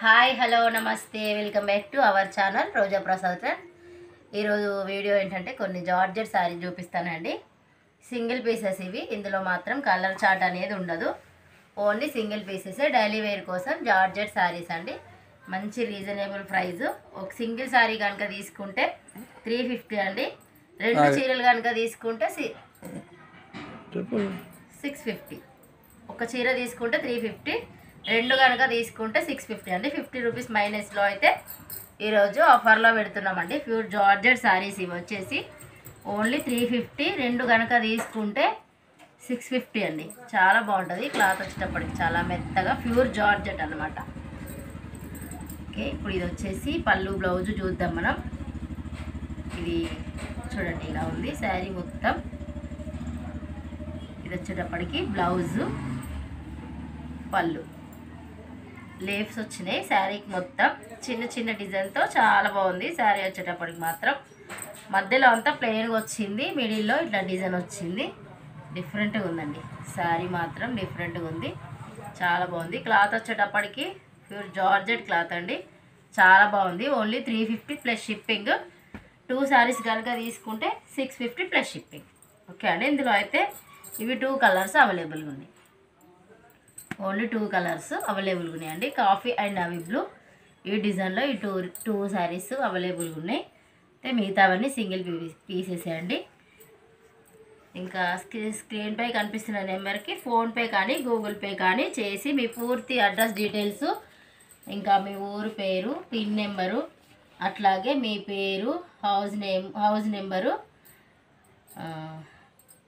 Hi hello నమస్తే. Welcome back to our channel Roja Prasad trend ఈరోజు video ఏంటంటే కొన్ని జార్జెట్ శారీ చూపిస్తానండి. సింగిల్ పీసెస్ ఇవి. ఇందులో మాత్రం కలర్ చార్ట్ అనేది ఉండదు. Only single pieces daily wear కోసం జార్జెట్ శారీస్ అండి. మంచి రీజనబుల్ ప్రైస్ ఒక సింగిల్ శారీ కనుక తీసుకుంటే త్రీ ఫిఫ్టీ అండి. రెండు చీరలు కనుక తీసుకుంటే సిక్స్ ఫిఫ్టీ ఒక చీర తీసుకుంటే త్రీ ఫిఫ్టీ రెండు కనుక తీసుకుంటే సిక్స్ ఫిఫ్టీ అండి. ఫిఫ్టీ రూపీస్ మైనస్లో అయితే ఈరోజు ఆఫర్లో పెడుతున్నామండి. ప్యూర్ జార్జెట్ శారీస్ ఇవి వచ్చేసి ఓన్లీ త్రీ ఫిఫ్టీ రెండు కనుక తీసుకుంటే సిక్స్ ఫిఫ్టీ అండి. చాలా బాగుంటుంది. క్లాత్ వచ్చేటప్పటికి చాలా మెత్తగా ప్యూర్ జార్జెట్ అనమాట ఓకే ఇప్పుడు ఇది వచ్చేసి పళ్ళు బ్లౌజు చూద్దాం మనం. ఇది చూడండి ఇలా ఉంది. శారీ మొత్తం. ఇది వచ్చేటప్పటికి బ్లౌజు పళ్ళు. లేఫ్స్ వచ్చినాయి. శారీకి మొత్తం చిన్న చిన్న డిజైన్తో చాలా బాగుంది. శారీ వచ్చేటప్పటికి మాత్రం మధ్యలో అంతా ప్లెయిన్గా వచ్చింది. మిడిల్లో ఇట్లా డిజైన్ వచ్చింది. డిఫరెంట్గా ఉందండి. శారీ మాత్రం డిఫరెంట్గా ఉంది. చాలా బాగుంది. క్లాత్ వచ్చేటప్పటికి ప్యూర్ జార్జెట్ క్లాత్ అండి. చాలా బాగుంది. Only three fifty plus shipping two saris కనుక తీసుకుంటే six fifty plus shipping okay అండి. ఇందులో అయితే ఇవి టూ కలర్స్ అవైలబుల్గా ఉన్నాయి. ఓన్లీ టూ కలర్స్ అవైలబుల్గా ఉన్నాయండి. కాఫీ అండ్ అవి బ్లూ. ఈ డిజైన్లో ఈ టూ టూ శారీస్ అవైలబుల్గా ఉన్నాయి. అయితే మిగతావన్నీ సింగిల్ పీసెస్ అండి. ఇంకా స్క్రీన్పై స్క్రీన్ పై కనిపిస్తున్న నెంబర్కి ఫోన్పే కానీ గూగుల్ పే కానీ చేసి మీ పూర్తి అడ్రస్ డీటెయిల్స్ ఇంకా మీ ఊరు పేరు పిన్ నెంబరు అట్లాగే మీ పేరు హౌస్ నేమ్ హౌస్ నెంబరు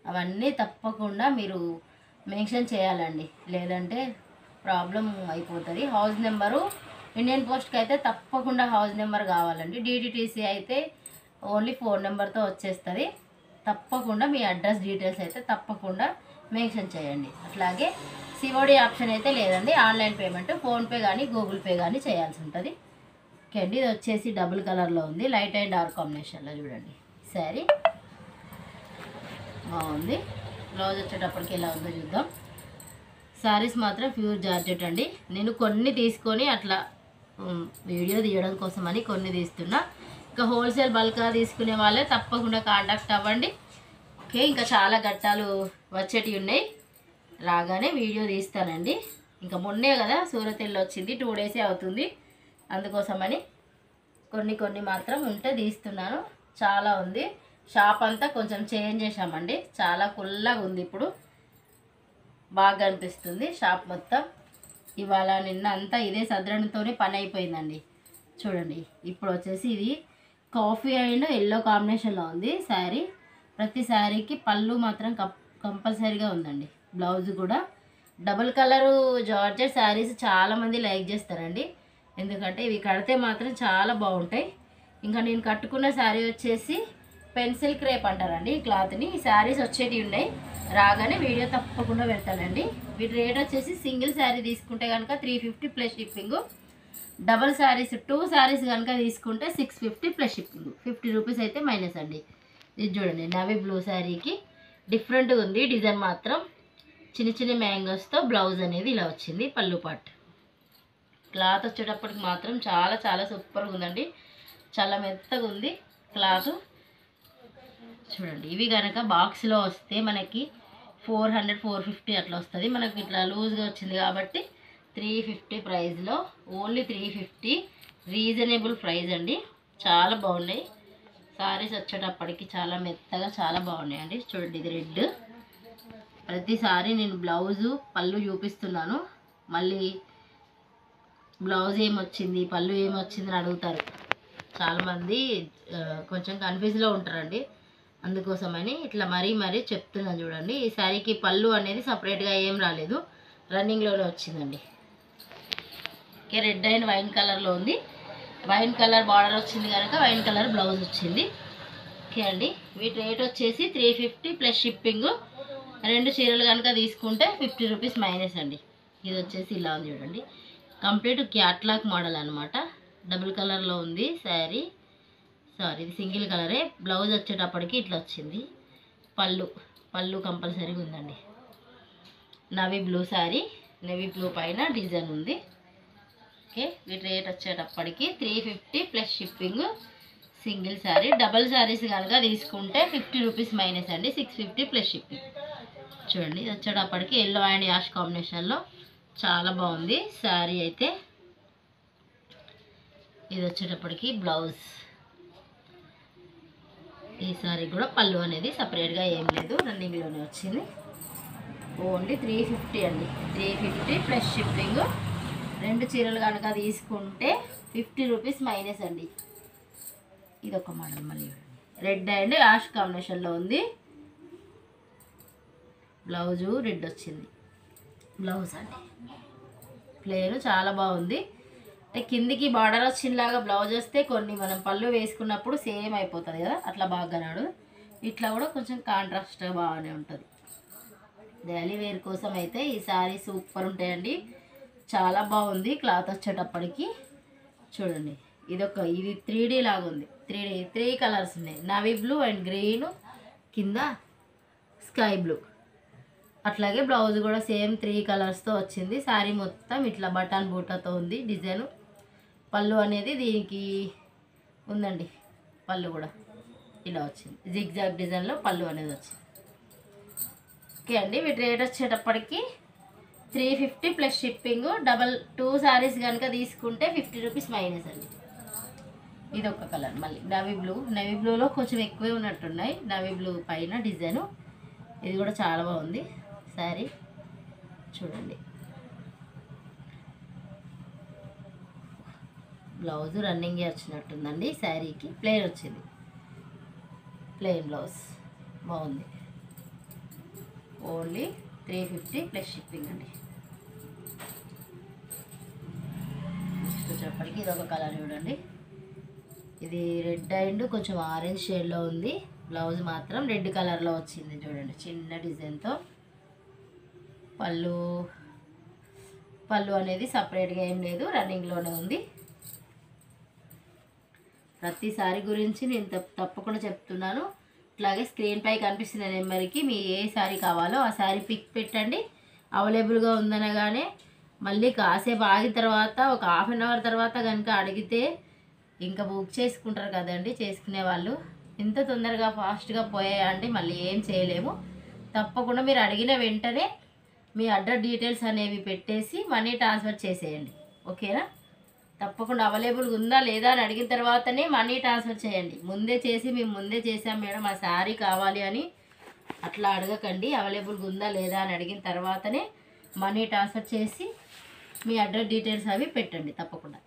అవన్నీ తప్పకుండా మీరు మెన్షన్ చేయాలండి. లేదంటే ప్రాబ్లం అయిపోతుంది. హౌస్ నెంబరు ఇండియన్ పోస్ట్కి అయితే తప్పకుండా హౌస్ నెంబర్ కావాలండి. డీటీటీసీ అయితే ఓన్లీ ఫోన్ నెంబర్తో వచ్చేస్తుంది. తప్పకుండా మీ అడ్రస్ డీటెయిల్స్ అయితే తప్పకుండా మెన్షన్ చేయండి. అట్లాగే సిఓడి ఆప్షన్ అయితే లేదండి. ఆన్లైన్ పేమెంట్ ఫోన్పే కానీ గూగుల్ పే కానీ చేయాల్సి ఉంటుంది. ఓకే అండి. ఇది వచ్చేసి డబుల్ కలర్లో ఉంది. లైట్ అండ్ డార్క్ కాంబినేషన్లో చూడండి. సారీ బాగుంది. బ్లౌజ్ వచ్చేటప్పటికి ఎలా ఉందో చూద్దాం. శారీస్ మాత్రం ప్యూర్ జార్జెట్ అండి. నేను కొన్ని తీసుకొని అట్లా వీడియో తీయడం కోసమని కొన్ని తీస్తున్నా. ఇంకా హోల్సేల్ బల్క్గా తీసుకునే వాళ్ళే తప్పకుండా కాంటాక్ట్ అవ్వండి. ఓకే ఇంకా చాలా ఘట్టాలు వచ్చేటివి ఉన్నాయి. రాగానే వీడియో తీస్తానండి. ఇంకా మొన్నే కదా సూరత్ వెళ్ళి వచ్చింది టూ డేసే అవుతుంది. అందుకోసమని కొన్ని కొన్ని మాత్రం ఉంటే తీస్తున్నాను. చాలా ఉంది. షాప్ అంతా కొంచెం చేంజ్ చేసామండి చాలా కుల్లగా ఉంది ఇప్పుడు. బాగా అనిపిస్తుంది షాప్ మొత్తం. ఇవాళ నిన్న అంతా ఇదే సదరణతోనే పని అయిపోయిందండి. చూడండి ఇప్పుడు వచ్చేసి ఇది కాఫీ అండ్ ఎల్లో కాంబినేషన్లో ఉంది శారీ. ప్రతి శారీకి పళ్ళు మాత్రం కప్ కంపల్సరీగా ఉందండి. బ్లౌజ్ కూడా. డబుల్ కలరు జార్జెట్ శారీస్ చాలామంది లైక్ చేస్తారండి. ఎందుకంటే ఇవి కడితే మాత్రం చాలా బాగుంటాయి. ఇంకా నేను కట్టుకున్న శారీ వచ్చేసి పెన్సిల్ క్రేప్ అంటారండి ఈ క్లాత్ని. ఈ శారీస్ వచ్చేటివి ఉన్నాయి. రాగానే వీడియో తప్పకుండా పెడతానండి. వీటి రేట్ వచ్చేసి సింగిల్ శారీ తీసుకుంటే కనుక three fifty plus shipping. Double saris two saris కనుక తీసుకుంటే six fifty plus shipping. Fifty rupees అయితే మైనస్ అండి. ఇది చూడండి నవీ బ్లూ శారీకి డిఫరెంట్గా ఉంది డిజైన్ మాత్రం. చిన్న చిన్న మ్యాంగోస్తో బ్లౌజ్ అనేది ఇలా వచ్చింది పళ్ళు పాట్. క్లాత్ వచ్చేటప్పటికి మాత్రం చాలా చాలా సూపర్గా ఉందండి. చాలా మెత్తగా ఉంది క్లాత్. చూడండి. ఇవి కనుక బాక్స్లో వస్తే మనకి ఫోర్ హండ్రెడ్ ఫోర్ ఫిఫ్టీ అట్లా వస్తుంది. మనకి ఇట్లా లూజ్గా వచ్చింది కాబట్టి త్రీ ఫిఫ్టీ ప్రైస్లో only three fifty. Reasonable price అండి. చాలా బాగున్నాయి. సారీస్ వచ్చేటప్పటికి చాలా మెత్తగా చాలా బాగున్నాయి అండి చూడండి ఇది రెడ్. ప్రతిసారి నేను బ్లౌజు పళ్ళు చూపిస్తున్నాను. మళ్ళీ బ్లౌజ్ ఏమొచ్చింది పళ్ళు ఏమొచ్చింది అని అడుగుతారు. చాలామంది కొంచెం కన్ఫ్యూజ్లో ఉంటారండి. అందుకోసమని ఇట్లా మరీ మరీ చెప్తున్నాను చూడండి. ఈ శారీకి పళ్ళు అనేది సపరేట్గా ఏం రాలేదు. రన్నింగ్లోనే వచ్చిందండి. ఓకే రెడ్ అండ్ వైన్ కలర్లో ఉంది. వైన్ కలర్ బార్డర్ వచ్చింది కనుక వైన్ కలర్ బ్లౌజ్ వచ్చింది. ఓకే అండి. వీటి రేట్ వచ్చేసి త్రీ ఫిఫ్టీ ప్లస్ షిప్పింగ్ రెండు చీరలు కనుక తీసుకుంటే ఫిఫ్టీ రూపీస్ మైనస్ అండి. ఇది వచ్చేసి ఇలా ఉంది చూడండి. కంప్లీట్ క్యాట్లాక్ మోడల్ అనమాట డబుల్ కలర్లో ఉంది శారీ. సారీ ఇది సింగిల్ కలరే. బ్లౌజ్ వచ్చేటప్పటికి ఇట్లా వచ్చింది. పళ్ళు పళ్ళు కంపల్సరీగా ఉందండి. Navy blue sari navy blue పైన డిజైన్ ఉంది. ఓకే వీటి రేట్ వచ్చేటప్పటికి three fifty plus shipping single sari double saris కనుక తీసుకుంటే ఫిఫ్టీ రూపీస్ మైనస్ అండి సిక్స్ ఫిఫ్టీ ప్లస్ షిప్పింగ్. చూడండి ఇది వచ్చేటప్పటికి ఎల్లో అండ్ యాష్ కాంబినేషన్లో చాలా బాగుంది. శారీ అయితే ఇది వచ్చేటప్పటికి బ్లౌజ్. ఈసారి కూడా పళ్ళు అనేది సపరేట్గా ఏం లేదు రన్నింగ్లోనే వచ్చింది. ఓన్లీ త్రీ ఫిఫ్టీ అండి. త్రీ ఫిఫ్టీ ప్లస్ షిప్పింగ్ రెండు చీరలు కనుక తీసుకుంటే ఫిఫ్టీ రూపీస్ మైనస్ అండి. ఇది ఒక మోడల్ మళ్ళీ. రెడ్ అండ్ యాష్ కాంబినేషన్లో ఉంది. బ్లౌజు రెడ్ వచ్చింది. బ్లౌజ్ అండి. ప్లేన్ చాలా బాగుంది. కిందికి బార్డర్ వచ్చినలాగా బ్లౌజ్ వస్తే కొన్ని మనం పళ్ళు వేసుకున్నప్పుడు సేమ్ అయిపోతుంది కదా అట్లా బాగా కనాడు ఇట్లా కూడా కొంచెం కాంట్రాస్ట్ బాగానే ఉంటుంది. డైలీ వేర్ కోసం అయితే ఈ శారీ సూపర్ ఉంటాయండి. చాలా బాగుంది క్లాత్ వచ్చేటప్పటికి. చూడండి ఇదొక ఇది త్రీ డీ లాగా ఉంది. త్రీ డీ త్రీ కలర్స్ ఉన్నాయి. నవీ బ్లూ అండ్ గ్రీన్ కింద స్కై బ్లూ అట్లాగే బ్లౌజ్ కూడా సేమ్ త్రీ కలర్స్తో వచ్చింది. శారీ మొత్తం ఇట్లా బటన్ బూటాతో ఉంది డిజైన్. పళ్ళు అనేది దీనికి ఉందండి. పళ్ళు కూడా ఇలా వచ్చింది. జిగ్జాగ్ డిజైన్లో పళ్ళు అనేది వచ్చింది. ఓకే అండి వీటి రేట్ వచ్చేటప్పటికి three fifty plus shipping double two saris కనుక తీసుకుంటే ఫిఫ్టీ రూపీస్ మైనస్ అండి. ఇది ఒక కలర్ మళ్ళీ. Navy blue. నవీ బ్లూలో కొంచెం ఎక్కువే ఉన్నట్టున్నాయి. నవీ బ్లూ పైన డిజైను. ఇది కూడా చాలా బాగుంది. శారీ చూడండి. బ్లౌజ్ రన్నింగ్ వచ్చినట్టుందండి. శారీకి ప్లెయిన్ వచ్చింది. Plain blouse. బాగుంది. Only three fifty plus shipping అండి. నెక్స్ట్ వచ్చేప్పటికి ఇది ఒక కలర్ చూడండి. ఇది రెడ్ అండ్ కొంచెం ఆరెంజ్ షేడ్లో ఉంది. బ్లౌజ్ మాత్రం రెడ్ కలర్లో వచ్చింది చూడండి. చిన్న డిజైన్తో పళ్ళు పళ్ళు అనేది సపరేట్గా ఏం లేదు. రన్నింగ్లోనే ఉంది. ప్రతిసారి గురించి నేను తప్పకుండా చెప్తున్నాను. అట్లాగే స్క్రీన్ పై కనిపిస్తున్న నెంబర్కి మీ ఏ శారీ కావాలో ఆ శారీ పిక్ పెట్టండి. అవైలబుల్గా ఉందనగానే మళ్ళీ కాసేపు ఆగిన తర్వాత ఒక హాఫ్ అన్ అవర్ తర్వాత కనుక అడిగితే ఇంకా బుక్ చేసుకుంటారు కదండి చేసుకునే వాళ్ళు. ఇంత తొందరగా ఫాస్ట్గా పోయాయంటే మళ్ళీ ఏం చేయలేము. తప్పకుండా మీరు అడిగిన వెంటనే మీ అడ్రస్ డీటెయిల్స్ అనేవి పెట్టేసి మనీ ట్రాన్స్ఫర్ చేసేయండి. ఓకేనా? తప్పకుండా అవైలబుల్గా ఉందా లేదా అని అడిగిన తర్వాతనే మనీ ట్రాన్స్ఫర్ చేయండి. ముందే చేసి మేము ముందే చేసాం మేడం ఆ శారీ కావాలి అని అట్లా అడగకండి. అవైలబుల్గా ఉందా లేదా అని అడిగిన తర్వాతనే మనీ ట్రాన్స్ఫర్ చేసి మీ అడ్రస్ డీటెయిల్స్ అవి పెట్టండి తప్పకుండా.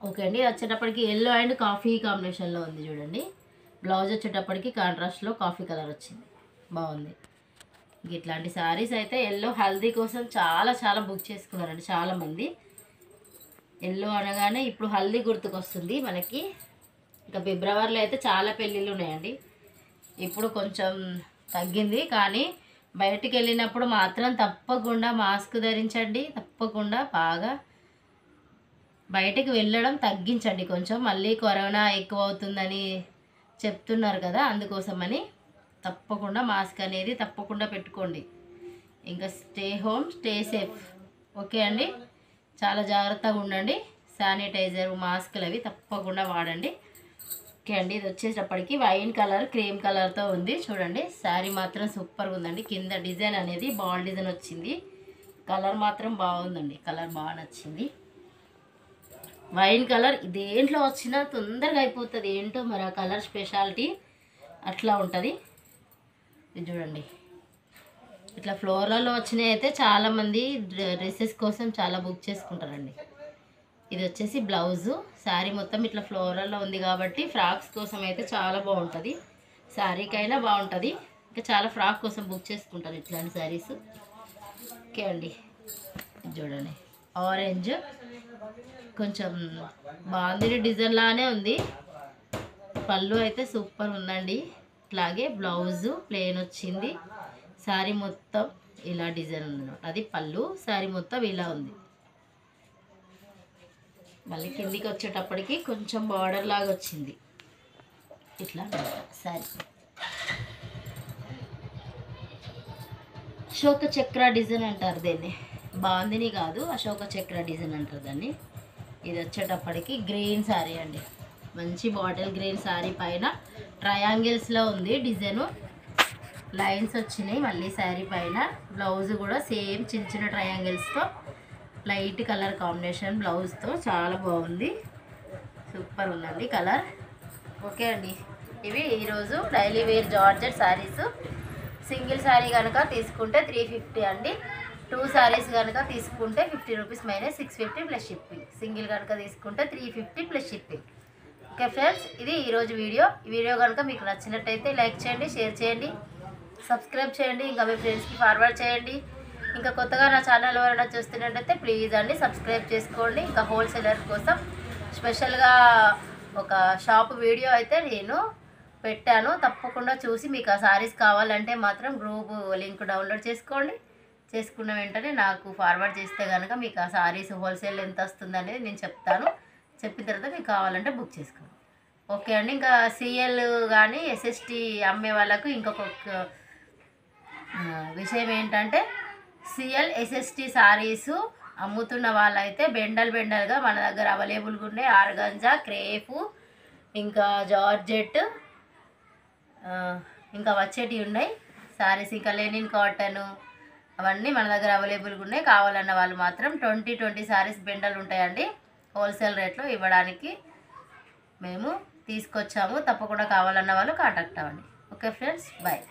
ఓకే అండి. వచ్చేటప్పటికి ఎల్లో అండ్ కాఫీ కాంబినేషన్లో ఉంది చూడండి. బ్లౌజ్ వచ్చేటప్పటికి కాంట్రాస్ట్లో కాఫీ కలర్ వచ్చింది. బాగుంది. ఇట్లాంటి శారీస్ అయితే ఎల్లో హల్దీ కోసం చాలా చాలా బుక్ చేసుకున్నారండి చాలామంది. ఎల్లో అనగానే ఇప్పుడు హల్దీ గుర్తుకొస్తుంది మనకి. ఇంకా ఫిబ్రవరిలో అయితే చాలా పెళ్ళిళ్ళు ఉన్నాయండి. ఇప్పుడు కొంచెం తగ్గింది కానీ బయటికి వెళ్ళినప్పుడు మాత్రం తప్పకుండా మాస్క్ ధరించండి తప్పకుండా బాగా బయటకు వెళ్ళడం తగ్గించండి కొంచెం. మళ్ళీ కరోనా ఎక్కువ అవుతుందని చెప్తున్నారు కదా అందుకోసమని తప్పకుండా మాస్క్ అనేది తప్పకుండా పెట్టుకోండి. ఇంకా stay home stay safe. Okay అండి? చాలా జాగ్రత్తగా ఉండండి. శానిటైజర్ మాస్కులు అవి తప్పకుండా వాడండి. ఓకే అండి ఇది వచ్చేటప్పటికి వైన్ కలర్ క్రీమ్ కలర్తో ఉంది. చూడండి శారీ మాత్రం సూపర్గా ఉందండి. కింద డిజైన్ అనేది బాల్ డిజైన్ వచ్చింది. కలర్ మాత్రం బాగుందండి. కలర్ బాగా నచ్చింది. వైన్ కలర్ దేంట్లో వచ్చినా తొందరగా అయిపోతుంది. ఏంటో మరి ఆ కలర్ స్పెషాలిటీ అట్లా ఉంటుంది. ఇది చూడండి. ఇట్లా ఫ్లోర్లలో వచ్చినాయి అయితే చాలామంది డ్రెస్సెస్ కోసం చాలా బుక్ చేసుకుంటారండి. ఇది వచ్చేసి బ్లౌజు. శారీ మొత్తం ఇట్లా ఫ్లోరల్లో ఉంది కాబట్టి ఫ్రాక్స్ కోసం అయితే చాలా బాగుంటుంది. శారీకైనా బాగుంటుంది. ఇంకా చాలా ఫ్రాక్ కోసం బుక్ చేసుకుంటారు ఇట్లాంటి శారీస్ ఓకే అండి. చూడండి. ఆరెంజ్. కొంచెం బాగుంది. డిజైన్ లానే ఉంది. పళ్ళు అయితే సూపర్ ఉందండి. అట్లాగే బ్లౌజు ప్లెయిన్ వచ్చింది. శారీ మొత్తం ఇలా డిజైన్ ఉంది అది పళ్ళు శారీ మొత్తం ఇలా ఉంది. మళ్ళీ కిందికి వచ్చేటప్పటికి కొంచెం బార్డర్ లాగా వచ్చింది. ఇట్లా శారీ అశోక చక్ర డిజైన్ అంటారు దీన్ని. బాందిని కాదు అశోక చక్ర డిజైన్ అంటారు దాన్ని. ఇది వచ్చేటప్పటికి గ్రీన్ శారీ అండి. మంచి బాటిల్ గ్రీన్ శారీ పైన. ట్రయాంగిల్స్లో ఉంది డిజైను. లైన్స్ వచ్చినాయి. మళ్ళీ శారీ పైన బ్లౌజ్ కూడా సేమ్ చిన్న చిన్న ట్రయాంగిల్స్తో లైట్ కలర్ కాంబినేషన్ బ్లౌజ్తో చాలా బాగుంది. సూపర్ ఉందండి కలర్. ఓకే అండి. ఇవి ఈరోజు daily wear georgette saris. Single sari కనుక తీసుకుంటే త్రీ ఫిఫ్టీ అండి. టూ శారీస్ కనుక తీసుకుంటే fifty rupees minus six fifty plus shipping. Single కనుక తీసుకుంటే three fifty plus shipping. Okay friends ఇది ఈరోజు వీడియో. ఈ వీడియో కనుక మీకు నచ్చినట్టయితే లైక్ చేయండి షేర్ చేయండి. సబ్స్క్రైబ్ చేయండి. ఇంకా మీ ఫ్రెండ్స్కి ఫార్వర్డ్ చేయండి. ఇంకా కొత్తగా నా ఛానల్ ఎవరైనా చూస్తున్నట్టయితే ప్లీజ్ అండి సబ్స్క్రైబ్ చేసుకోండి. ఇంకా హోల్సేలర్ కోసం స్పెషల్గా ఒక షాప్ వీడియో అయితే నేను పెట్టాను. తప్పకుండా చూసి మీకు ఆ సారీస్ కావాలంటే మాత్రం గ్రూప్ లింక్ డౌన్లోడ్ చేసుకోండి. చేసుకున్న వెంటనే నాకు ఫార్వర్డ్ చేస్తే కనుక మీకు ఆ సారీస్ హోల్సేల్ ఎంత వస్తుంది అనేది నేను చెప్తాను. చెప్పిన తర్వాత మీకు కావాలంటే బుక్ చేసుకోండి. ఓకే అండి. ఇంకా సిఎల్ కానీ ఎస్ఎస్టీ అమ్మే వాళ్ళకు ఇంకొక విషయం ఏంటంటే సిఎల్ ఎస్ఎస్టీ సారీసు అమ్ముతున్న వాళ్ళైతే బెండల్ బెండల్గా మన దగ్గర అవైలబుల్గా ఉన్నాయి. ఆర్గంజా క్రేపు ఇంకా జార్జెట్ ఇంకా వచ్చేటివి ఉన్నాయి. సారీస్ ఇంకా లెనిన్ కాటన్ అవన్నీ మన దగ్గర అవైలబుల్గా ఉన్నాయి. కావాలన్న వాళ్ళు మాత్రం ట్వంటీ ట్వంటీ సారీస్ బెండలు ఉంటాయండి. హోల్సేల్ రేట్లో ఇవ్వడానికి మేము తీసుకొచ్చాము. తప్పకుండా కావాలన్న వాళ్ళు కాంటాక్ట్ అవ్వండి. Okay friends bye.